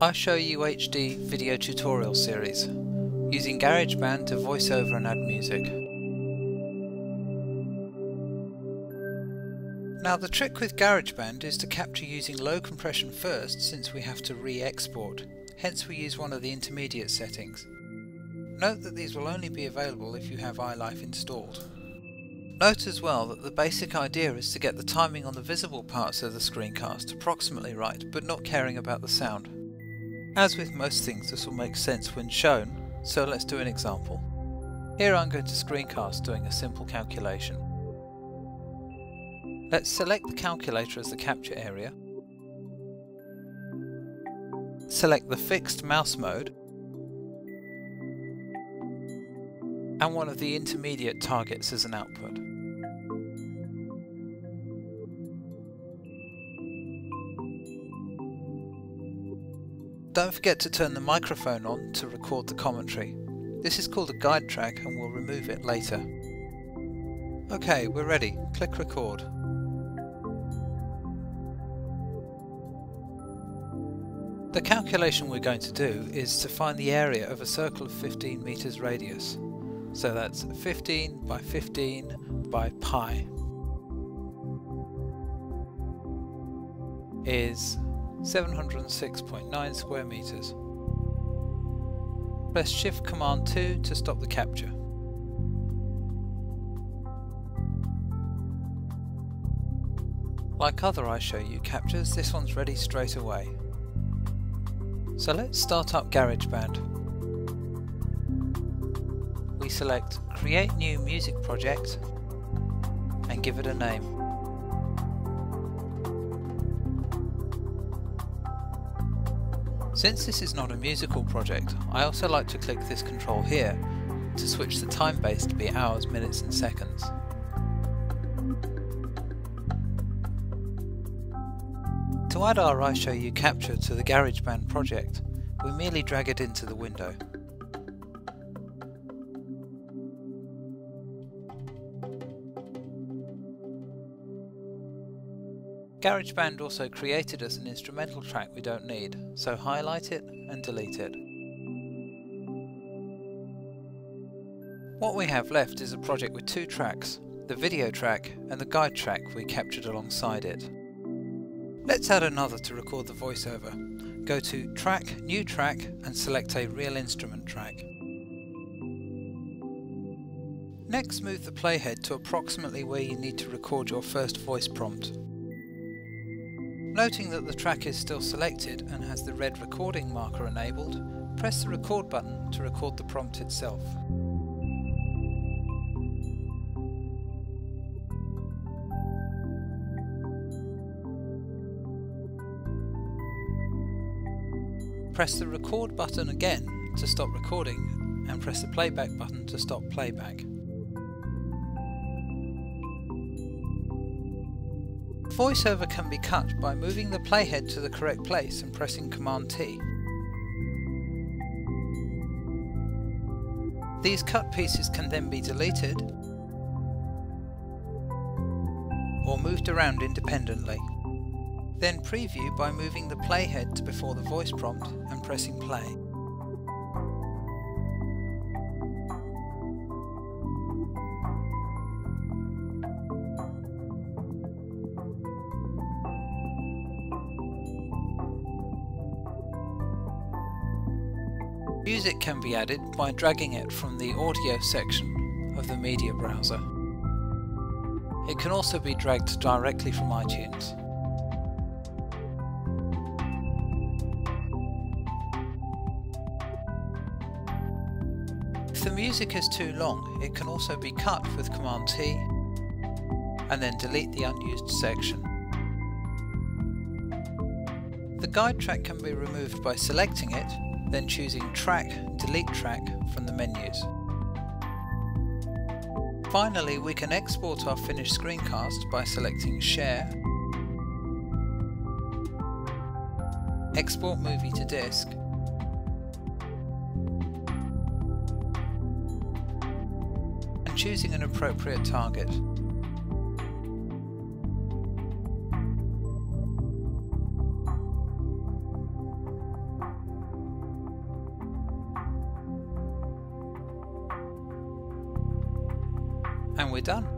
iShowU HD video tutorial series, using GarageBand to voice over and add music. Now the trick with GarageBand is to capture using low compression first since we have to re-export, hence we use one of the intermediate settings. Note that these will only be available if you have iLife installed. Note as well that the basic idea is to get the timing on the visible parts of the screencast approximately right, but not caring about the sound. As with most things this will make sense when shown, so let's do an example. Here I'm going to screencast doing a simple calculation. Let's select the calculator as the capture area, select the fixed mouse mode, and one of the intermediate targets as an output. Don't forget to turn the microphone on to record the commentary. This is called a guide track and we'll remove it later. Okay, we're ready. Click record. The calculation we're going to do is to find the area of a circle of 15 meters radius. So that's 15 by 15 by pi is 706.9 square meters. Press Shift Command 2 to stop the capture. Like other iShowU captures, this one's ready straight away. So let's start up GarageBand. We select Create New Music Project and give it a name. Since this is not a musical project, I also like to click this control here to switch the time base to be hours, minutes and seconds. To add our iShowU capture to the GarageBand project, we merely drag it into the window. GarageBand also created us an instrumental track we don't need, so highlight it and delete it. What we have left is a project with two tracks, the video track and the guide track we captured alongside it. Let's add another to record the voiceover. Go to Track, New Track and select a Real Instrument track. Next move the playhead to approximately where you need to record your first voice prompt. Noting that the track is still selected and has the red recording marker enabled, press the record button to record the prompt itself. Press the record button again to stop recording and press the playback button to stop playback. Voiceover can be cut by moving the playhead to the correct place and pressing Command T. These cut pieces can then be deleted or moved around independently. Then preview by moving the playhead to before the voice prompt and pressing play. Music can be added by dragging it from the audio section of the media browser. It can also be dragged directly from iTunes. If the music is too long, it can also be cut with Command T and then delete the unused section. The guide track can be removed by selecting it then choosing Track, Delete Track from the menus. Finally, we can export our finished screencast by selecting Share, Export Movie to Disk, and choosing an appropriate target. And we're done.